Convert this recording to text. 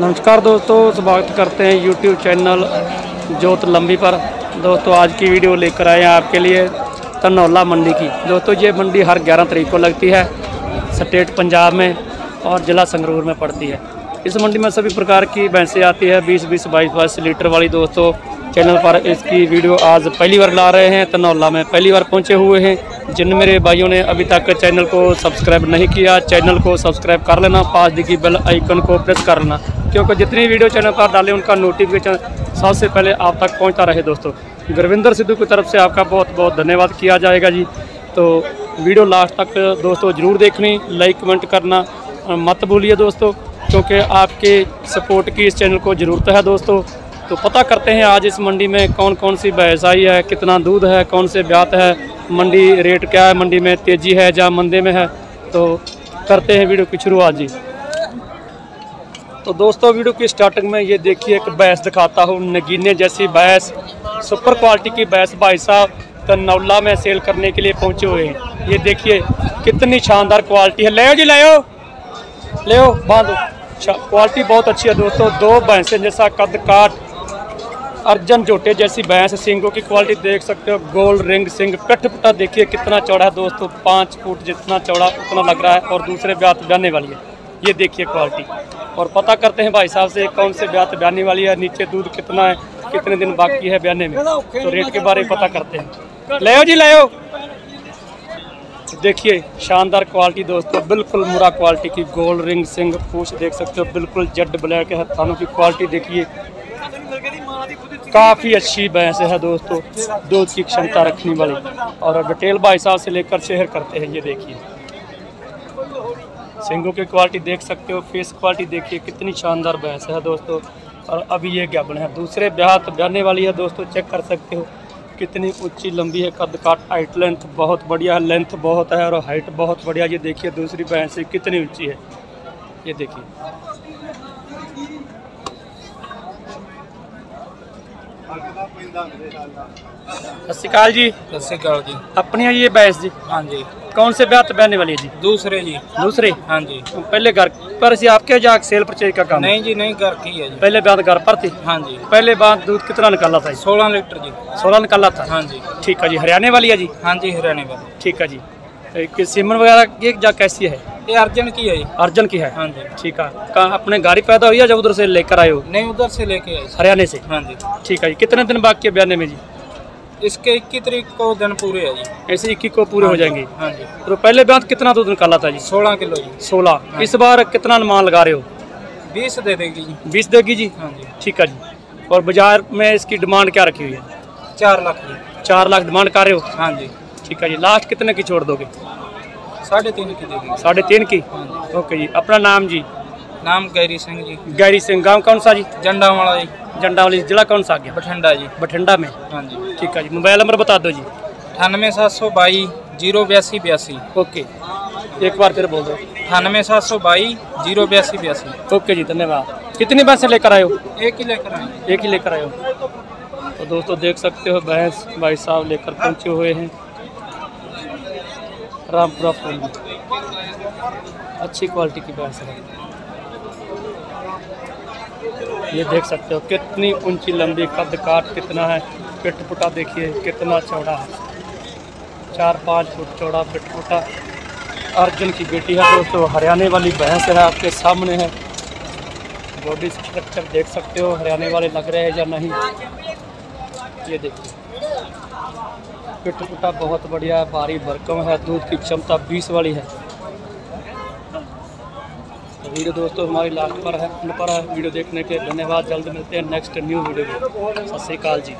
नमस्कार दोस्तों, स्वागत करते हैं यूट्यूब चैनल जोत लंबी पर दोस्तों, आज की वीडियो लेकर आए हैं आपके लिए तनौला मंडी की। दोस्तों, ये मंडी हर 11 तारीख को लगती है, स्टेट पंजाब में और ज़िला संगरूर में पड़ती है। इस मंडी में सभी प्रकार की भैंसें आती है 20 20 बाईस बाईस लीटर वाली। दोस्तों चैनल पर इसकी वीडियो आज पहली बार ला रहे हैं, तनौला में पहली बार पहुँचे हुए हैं। जिन मेरे भाइयों ने अभी तक चैनल को सब्सक्राइब नहीं किया चैनल को सब्सक्राइब कर लेना, पास दिखी बेल आइकन को प्रेस कर लेना। क्योंकि जितनी वीडियो चैनल पर डालें, उनका नोटिफिकेशन सबसे पहले आप तक पहुँचता रहे दोस्तों। गुरविंदर सिद्धू की तरफ़ से आपका बहुत बहुत धन्यवाद किया जाएगा जी। तो वीडियो लास्ट तक दोस्तों ज़रूर देखनी लाइक कमेंट करना मत भूलिए दोस्तों, क्योंकि आपके सपोर्ट की इस चैनल को ज़रूरत है दोस्तों। तो पता करते हैं आज इस मंडी में कौन कौन सी भैंस आई है, कितना दूध है, कौन से ब्यात है, मंडी रेट क्या है, मंडी में तेज़ी है या मंदे में है। तो करते हैं वीडियो की शुरुआत जी। तो दोस्तों, वीडियो की स्टार्टिंग में ये देखिए एक भैंस दिखाता हूँ नगीने जैसी भैंस सुपर क्वालिटी की भैंस भाई साहब तनौला में सेल करने के लिए पहुँचे हुए हैं। ये देखिए, कितनी शानदार क्वालिटी है। ले जी, ले ले बांधो। क्वालिटी बहुत अच्छी है दोस्तों। दो भैंसें जैसा कद काट, अर्जन जोटे जैसी भैंस सिंगों की क्वालिटी देख सकते हो। गोल रिंग, सिंग पटा देखिए कितना चौड़ा है दोस्तों। पाँच फुट जितना चौड़ा उतना लग रहा है और दूसरे ब्यात जाने वाली है। ये देखिए क्वालिटी और पता करते हैं भाई साहब से कौन से ब्यात ब्याने वाली है, नीचे दूध कितना है, कितने दिन बाकी है ब्याने में। तो रेट के बारे में पता करते हैं। ले जी ले देखिए, शानदार क्वालिटी दोस्तों, बिल्कुल मुरा क्वालिटी की गोल्ड रिंग सिंग पूछ देख सकते हो, बिल्कुल जेड ब्लैक है, थानों की क्वालिटी देखिए। काफ़ी अच्छी भैंस है दोस्तों, दूध की क्षमता रखने वाली। और डिटेल भाई साहब से लेकर शेयर करते हैं, ये देखिए। सिंगों की क्वालिटी देख सकते हो फेस क्वालिटी देखिए कितनी शानदार भैंस है दोस्तों। और अभी ये ज्ञापन है दूसरे ब्याह तो ब्याने वाली है दोस्तों चेक कर सकते हो। कितनी ऊँची लंबी है कद काट हाइट लेंथ बहुत बढ़िया है लेंथ बहुत है और हाइट बहुत बढ़िया ये देखिए दूसरी भैंस कितनी ऊँची है। ये देखिए। सत श्रीकाल जी। सत श्री अकाल जी। अपनी है ये भैंस जी? हाँ जी। कौन से ब्याह तो बहने वाली है जी? दूसरे जी। दूसरे? हाँ जी। पहले घर पर से आपके जा सेल परचेज का काम? नहीं जी नहीं घर की है जी। पहले ब्याह घर पर थी? हाँ जी। पहले बात दूध कितना निकाला था? सोलह लीटर जी। सोलह निकाला था? हाँ जी। ठीक है जी हरियाणा वाली है जी? हाँ जी हरियाणा वाली। ठीक है जी। सीमन वगैरह की जा कैसी है? ये अर्जन की है अर्जन की है? हाँ जी। ठीक है। कहाँ अपने गाड़ी पैदा हुई है जब उधर से लेकर आए हो? नहीं उधर से लेके आए। हरियाणा से? हाँ जी। ठीक है जी कितने दिन बाकी है ब्याने में जी? इसके इक्कीस तारीख को दिन पूरे है जी। ऐसे इक्की को पूरे हो जाएँगे? हाँ जी। तो पहले ब्याह कितना दूध निकाला था जी? सोलह किलो जी। सोलह। इस बार कितना अनुमान लगा रहे हो? बीस दे देगी जी। बीस देगी जी? हाँ जी। ठीक है जी। और बाज़ार में इसकी डिमांड क्या रखी हुई है? चार लाख जी। चार लाख डिमांड कर रहे हो? हाँ जी। ठीक है जी। लास्ट कितने की छोड़ दोगे? साढ़े तीन की दे देगी। साढ़े तीन की? हाँ जी। ओके जी। अपना नाम जी? नाम गैरी सिंह जी। गैरी सिंह। गाँव कौन सा जी? जंडा वाला जी। जंडा वाली जिला कौन सा आ गया? बठिंडा जी। बठिंडा में। हाँ जी। ठीक है जी मोबाइल नंबर बता दो जी अठानवे सात सौ बाई ज़ीरो बयासी बयासी ओके एक बार फिर बोल दो अठानवे सात सौ बाई ज़ीरो बयासी बयासी ओके जी धन्यवाद कितनी भैंसें लेकर आए हो एक ही लेकर आए एक ही लेकर आए हो तो दोस्तों देख सकते हो भैंस भाई साहब लेकर पहुँचे हुए हैं रामपुरा फूल में अच्छी क्वालिटी की भैंस है ये देख सकते हो कितनी ऊँची लंबी कद काट कितना है पिट पुटा देखिए, कितना चौड़ा है। चार, पाँच फुट चौड़ा पिटपुटा। अर्जुन की बेटी है दोस्तों, हरियाणा वाली भैंस है आपके सामने है। बॉडी स्ट्रक्चर देख सकते हो, हरियाणा वाले लग रहे हैं या नहीं। ये देखिए। पिटपुटा बहुत बढ़िया है, भारी भरकम है, दूध की क्षमता 20 वाली है। वीडियो दोस्तों हमारी लास्ट पर है उन पर है। वीडियो देखने के धन्यवाद, जल्द मिलते हैं नेक्स्ट न्यू वीडियो में। सत श्रीकाल जी।